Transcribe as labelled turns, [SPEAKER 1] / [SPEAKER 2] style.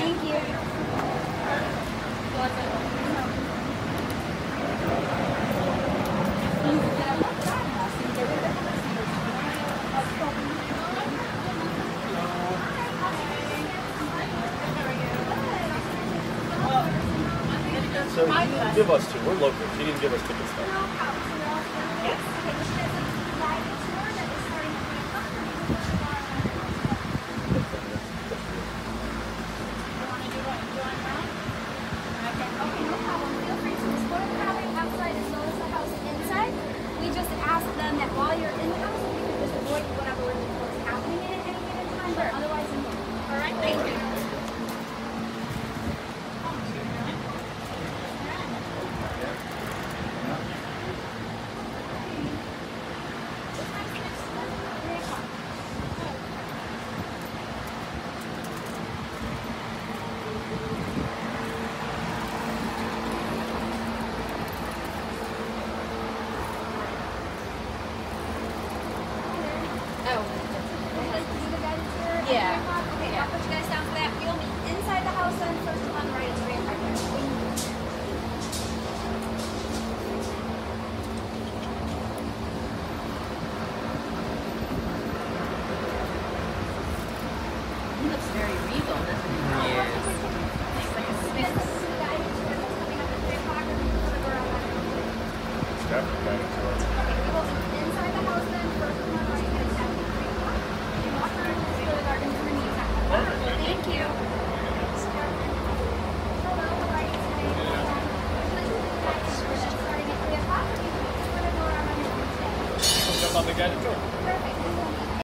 [SPEAKER 1] Thank you.
[SPEAKER 2] So he didn't give us two. We're locals. He didn't give us tickets though.
[SPEAKER 1] Them that while you're in the house, you can just avoid whatever is happening in it at any given time, but otherwise. All right, thank you. Yeah. Okay, I'll put you guys down for that. You'll meet inside the house and first on the right is right.
[SPEAKER 3] He looks very regal, doesn't he?
[SPEAKER 1] It's like love it,
[SPEAKER 2] guys. Enjoy.